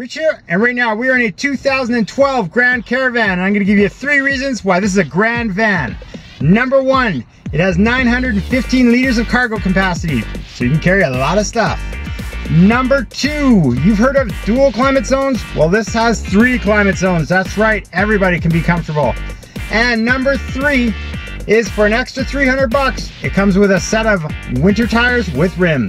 Rich here, and right now we are in a 2012 Grand Caravan. And I'm going to give you three reasons why this is a grand van. Number one, it has 915 liters of cargo capacity, so you can carry a lot of stuff. Number two, you've heard of dual climate zones? Well, this has three climate zones. That's right, everybody can be comfortable. And number three is for an extra 300 bucks, it comes with a set of winter tires with rims.